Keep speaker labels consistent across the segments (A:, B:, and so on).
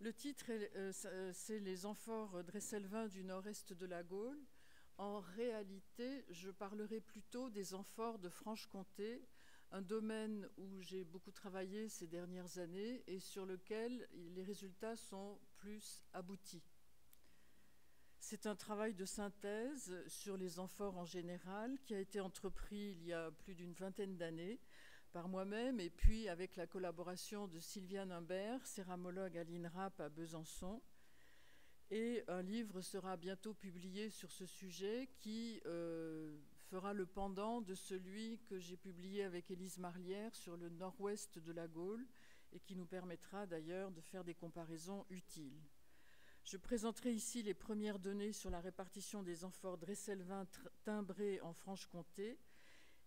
A: Le titre, euh, euh, c'est Les amphores dresselvins du nord-est de la Gaule. En réalité, je parlerai plutôt des amphores de Franche-Comté, un domaine où j'ai beaucoup travaillé ces dernières années et sur lequel les résultats sont plus aboutis. C'est un travail de synthèse sur les amphores en général qui a été entrepris il y a plus d'une vingtaine d'années par moi-même et puis avec la collaboration de Sylviane Humbert, céramologue à l'INRAP à Besançon. Et un livre sera bientôt publié sur ce sujet qui euh, fera le pendant de celui que j'ai publié avec Élise Marlière sur le nord-ouest de la Gaule et qui nous permettra d'ailleurs de faire des comparaisons utiles. Je présenterai ici les premières données sur la répartition des amphores dresselvins timbrés en Franche-Comté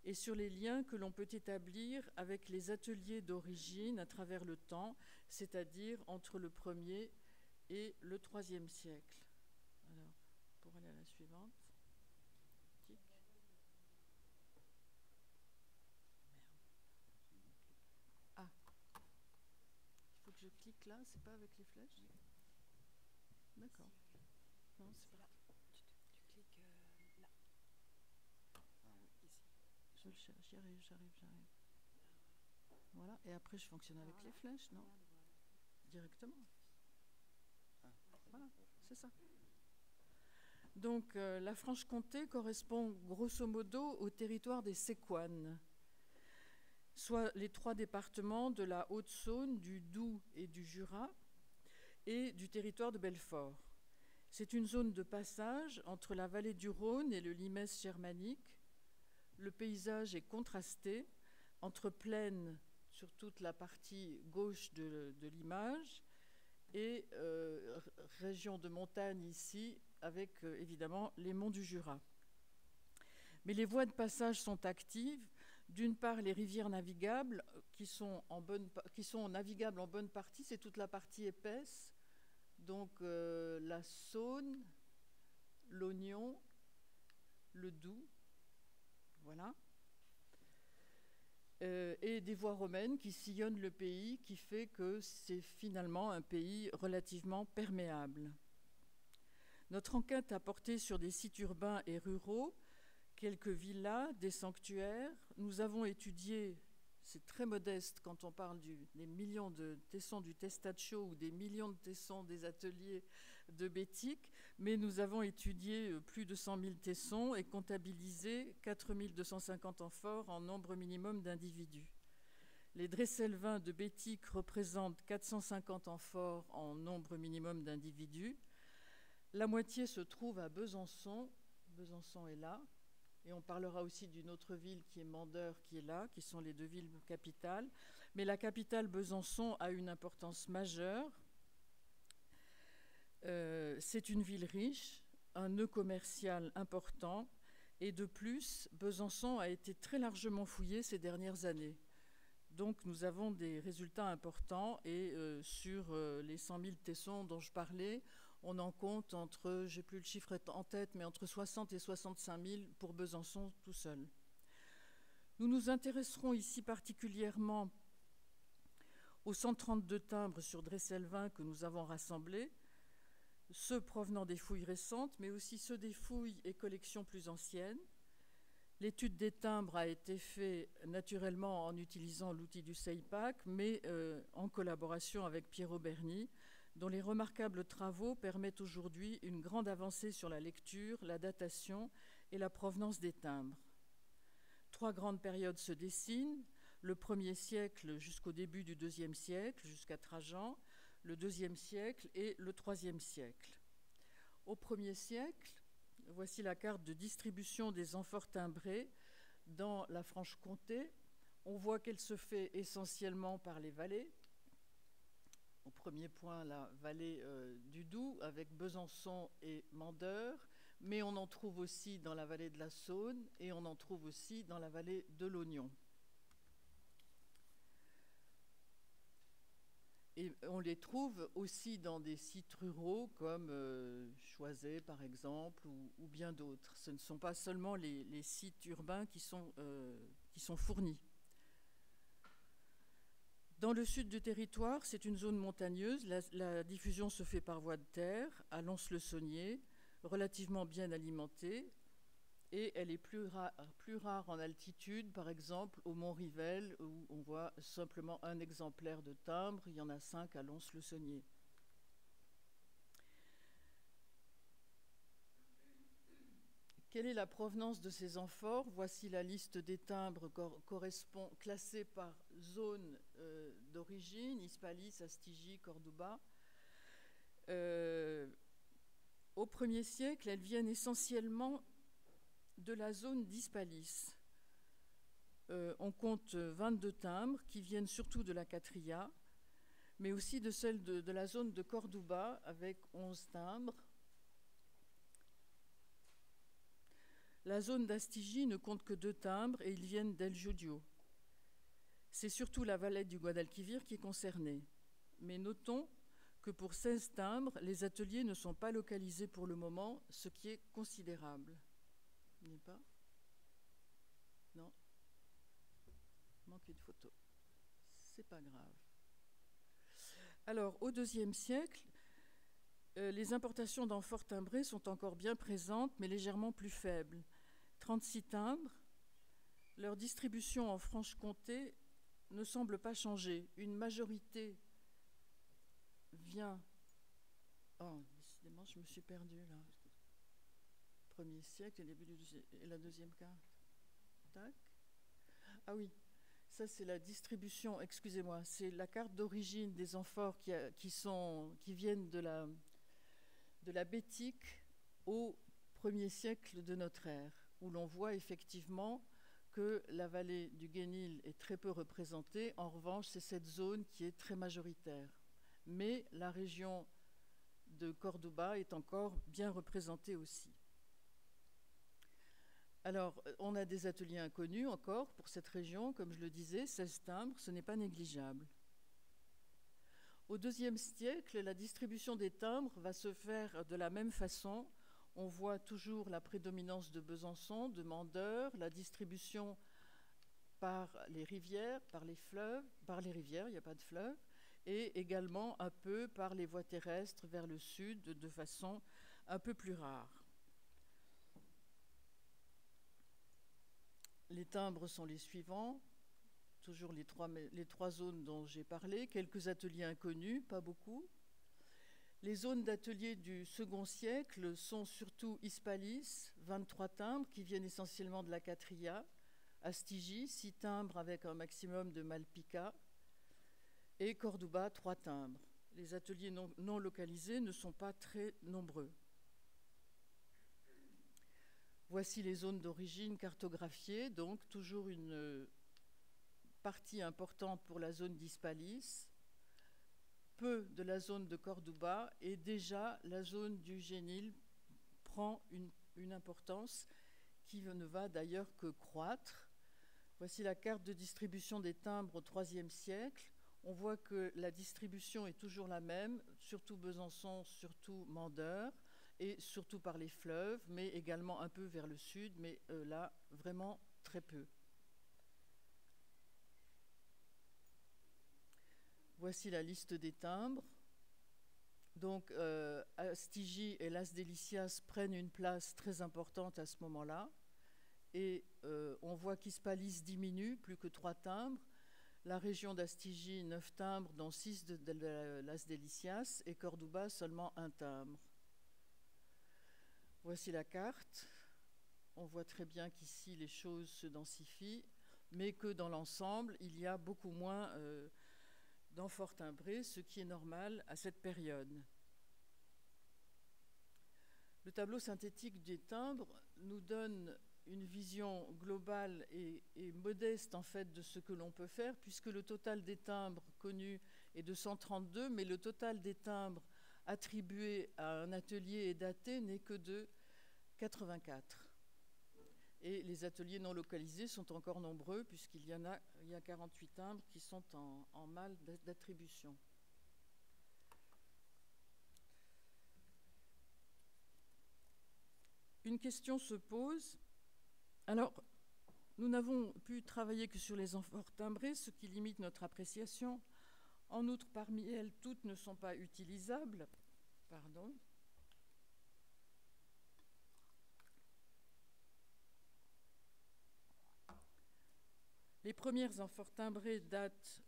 A: et sur les liens que l'on peut établir avec les ateliers d'origine à travers le temps, c'est-à-dire entre le premier et le troisième siècle. Alors, pour aller à la suivante. Ah, il faut que je clique là, c'est pas avec les flèches? D'accord. Non, c'est pas. J'y arrive, j'arrive, j'arrive. Voilà, et après je fonctionne avec les flèches, non? Directement. Voilà, c'est ça. Donc euh, la Franche-Comté correspond grosso modo au territoire des Séquanes, soit les trois départements de la Haute-Saône, du Doubs et du Jura, et du territoire de Belfort. C'est une zone de passage entre la vallée du Rhône et le Limès germanique, le paysage est contrasté entre plaine sur toute la partie gauche de, l'image et euh, région de montagne ici, avec euh, évidemment les monts du Jura. Mais les voies de passage sont actives. D'une part, les rivières navigables qui sont, navigables en bonne partie, c'est toute la partie épaisse, donc euh, la Saône, l'Oignon, le Doubs, voilà. Euh, et des voies romaines qui sillonnent le pays, qui fait que c'est finalement un pays relativement perméable. Notre enquête a porté sur des sites urbains et ruraux, quelques villas, des sanctuaires. Nous avons étudié c'est très modeste quand on parle des millions de tessons du Testaccio ou des millions de tessons des ateliers de Bétique, mais nous avons étudié euh, plus de 100 000 tessons et comptabilisé 4 250 amphores en nombre minimum d'individus. Les Dresselvins de Bétique représentent 450 amphores en nombre minimum d'individus. La moitié se trouve à Besançon. Besançon est là. Et on parlera aussi d'une autre ville qui est Mandeur, qui est là, qui sont les deux villes capitales. Mais la capitale Besançon a une importance majeure euh, c'est une ville riche, un nœud commercial important, et de plus, Besançon a été très largement fouillé ces dernières années. Donc nous avons des résultats importants et euh, sur euh, les 100 000 tessons dont je parlais, on en compte entre, j'ai plus le chiffre en tête, mais entre 60 et 65 000 pour Besançon tout seul. Nous nous intéresserons ici particulièrement aux 132 timbres sur Dresselvin que nous avons rassemblés, ceux provenant des fouilles récentes, mais aussi ceux des fouilles et collections plus anciennes. L'étude des timbres a été faite naturellement en utilisant l'outil du CEIPAC, mais euh, en collaboration avec Pierrot Berny, dont les remarquables travaux permettent aujourd'hui une grande avancée sur la lecture, la datation et la provenance des timbres. Trois grandes périodes se dessinent, le premier siècle jusqu'au début du deuxième siècle, jusqu'à Trajan, le deuxième siècle et le troisième siècle. Au premier siècle, voici la carte de distribution des amphores timbrés dans la Franche-Comté. On voit qu'elle se fait essentiellement par les vallées. Au premier point, la vallée euh, du Doubs avec Besançon et Mandeur, mais on en trouve aussi dans la vallée de la Saône et on en trouve aussi dans la vallée de l'Oignon. Et on les trouve aussi dans des sites ruraux comme euh, Choiset, par exemple, ou, bien d'autres. Ce ne sont pas seulement les, sites urbains qui sont, euh, qui sont fournis. Dans le sud du territoire, c'est une zone montagneuse. La, diffusion se fait par voie de terre, à Lons-le-Saunier, relativement bien alimentée, et elle est plus, rare en altitude, par exemple au Mont Rivel, où on voit simplement un exemplaire de timbre. Il y en a cinq à Lons-le-Saunier. Quelle est la provenance de ces amphores? Voici la liste des timbres classés par zone euh, d'origine, Hispalis, Astigie, Cordoba. Euh, au 1er siècle, elles viennent essentiellement de la zone d'Hispalis. Euh, on compte 22 timbres qui viennent surtout de la Catria, mais aussi de celle de, la zone de Cordoba avec 11 timbres La zone d'Astigie ne compte que deux timbres et ils viennent d'El Judio. C'est surtout la vallée du Guadalquivir qui est concernée. Mais notons que pour 16 timbres, les ateliers ne sont pas localisés pour le moment, ce qui est considérable. N'est pas Non Manque une photo. C'est pas grave. Alors, au deuxième siècle, euh, les importations d'amphores timbrés sont encore bien présentes, mais légèrement plus faibles. 36 timbres. Leur distribution en Franche-Comté ne semble pas changer. Une majorité vient. Oh, décidément, je me suis perdue là. Siècle et la deuxième carte. Tac. Ah oui, ça c'est la distribution. Excusez-moi, c'est la carte d'origine des amphores qui, qui, sont qui viennent de la de la Bétique au premier siècle de notre ère, où l'on voit effectivement que la vallée du Guénil est très peu représentée. En revanche, c'est cette zone qui est très majoritaire. Mais la région de Cordoba est encore bien représentée aussi. Alors, on a des ateliers inconnus encore pour cette région, comme je le disais, 16 timbres, ce n'est pas négligeable. Au deuxième siècle, la distribution des timbres va se faire de la même façon. On voit toujours la prédominance de Besançon, de Mandeur, la distribution par les rivières, par les fleuves, par les rivières, il n'y a pas de fleuves, et également un peu par les voies terrestres vers le sud de façon un peu plus rare. Les timbres sont les suivants toujours les trois, zones dont j'ai parlé, quelques ateliers inconnus, pas beaucoup. Les zones d'ateliers du second siècle sont surtout Hispalis, 23 timbres qui viennent essentiellement de la Catria, Astigie, 6 timbres avec un maximum de Malpica, et Cordoba, 3 timbres. Les ateliers non localisés ne sont pas très nombreux. Voici les zones d'origine cartographiées, donc toujours une partie importante pour la zone d'Hispalis, peu de la zone de Cordoba, et déjà la zone du Génil prend une, importance qui ne va d'ailleurs que croître. Voici la carte de distribution des timbres au IIIe siècle. On voit que la distribution est toujours la même, surtout Besançon, surtout Mandeur, et surtout par les fleuves, mais également un peu vers le sud, mais euh, là, vraiment très peu. Voici la liste des timbres. Donc, euh, et Las Delicias prennent une place très importante à ce moment-là. Et euh, on voit qu'Hispalis diminue, plus que trois timbres. La région d'Astigie, neuf timbres, dont six de, Las Delicias, et Cordoba, seulement un timbre. Voici la carte. On voit très bien qu'ici, les choses se densifient, mais que dans l'ensemble, il y a beaucoup moins euh, fort timbré, ce qui est normal à cette période. Le tableau synthétique des timbres nous donne une vision globale et, et, modeste en fait de ce que l'on peut faire, puisque le total des timbres connus est de 132, mais le total des timbres attribués à un atelier et daté n'est que de 84. Et les ateliers non localisés sont encore nombreux, puisqu'il y en a, il y a 48 timbres qui sont en, mal d'attribution. Une question se pose. Alors, nous n'avons pu travailler que sur les amphores timbrées, ce qui limite notre appréciation. En outre, parmi elles, toutes ne sont pas utilisables. Pardon. Les premières amphores timbrées datent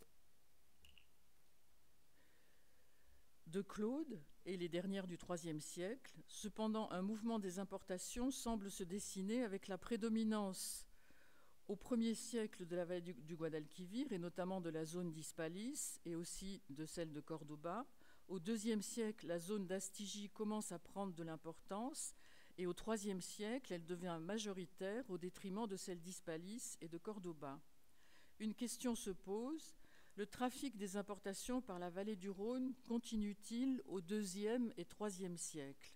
A: de Claude et les dernières du IIIe siècle. Cependant, un mouvement des importations semble se dessiner avec la prédominance au premier siècle de la vallée du, Guadalquivir et notamment de la zone d'Hispalis et aussi de celle de Cordoba. Au deuxième siècle, la zone d'Astigie commence à prendre de l'importance et au troisième siècle, elle devient majoritaire au détriment de celle d'Hispalis et de Cordoba. Une question se pose le trafic des importations par la vallée du Rhône continue-t-il au IIe et IIIe siècle?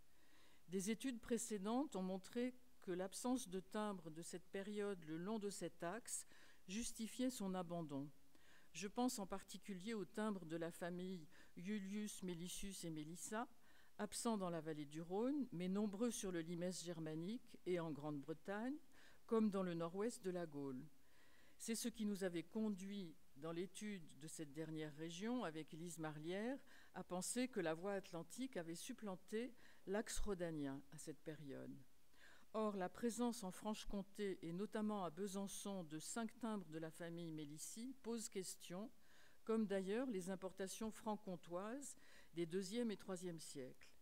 A: Des études précédentes ont montré que l'absence de timbres de cette période le long de cet axe justifiait son abandon. Je pense en particulier aux timbres de la famille Julius, Melissus et Melissa, absents dans la vallée du Rhône, mais nombreux sur le limès germanique et en Grande-Bretagne, comme dans le nord-ouest de la Gaule. C'est ce qui nous avait conduit dans l'étude de cette dernière région avec Elise Marlière, a pensé que la voie atlantique avait supplanté l'axe rhodanien à cette période. Or, la présence en Franche-Comté et notamment à Besançon de cinq timbres de la famille Mélicie pose question, comme d'ailleurs les importations franc-comtoises des deuxième et troisième siècles.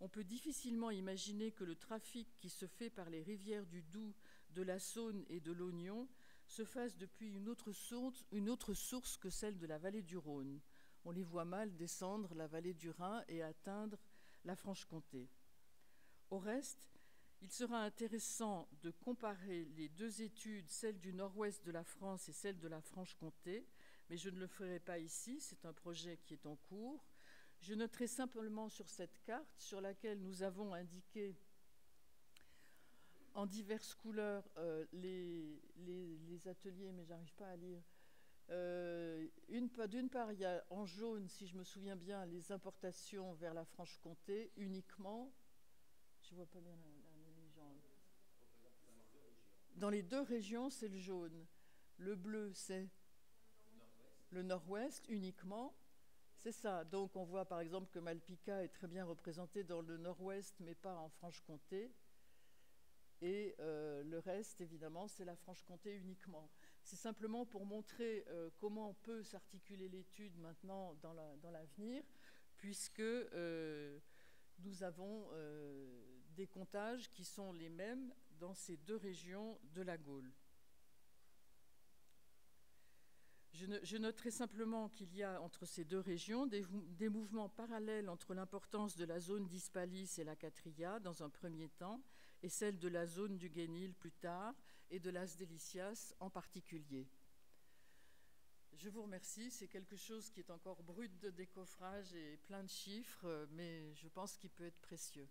A: On peut difficilement imaginer que le trafic qui se fait par les rivières du Doubs, de la Saône et de l'Oignon se fasse depuis une autre, source, une autre source que celle de la vallée du Rhône. On les voit mal descendre la vallée du Rhin et atteindre la Franche-Comté. Au reste, il sera intéressant de comparer les deux études, celle du nord-ouest de la France et celle de la Franche-Comté, mais je ne le ferai pas ici, c'est un projet qui est en cours. Je noterai simplement sur cette carte, sur laquelle nous avons indiqué en diverses couleurs euh, les, ateliers, mais j'arrive pas à lire. Euh, D'une part, il y a en jaune, si je me souviens bien, les importations vers la Franche-Comté uniquement. Je vois pas bien Dans les deux régions, c'est le jaune. Le bleu, c'est le nord-ouest uniquement. C'est ça. Donc on voit par exemple que Malpica est très bien représenté dans le nord-ouest, mais pas en Franche-Comté. Et euh, le reste, évidemment, c'est la Franche-Comté uniquement. C'est simplement pour montrer euh, comment peut s'articuler l'étude maintenant dans l'avenir, puisque euh, nous avons des comptages qui sont les mêmes dans ces deux régions de la Gaule. Je, noterai simplement qu'il y a entre ces deux régions des, mouvements parallèles entre l'importance de la zone d'Hispalis et la Catria dans un premier temps, et celle de la zone du Guénil plus tard, et de l'As Delicias en particulier. Je vous remercie. C'est quelque chose qui est encore brut de décoffrage et plein de chiffres, mais je pense qu'il peut être précieux.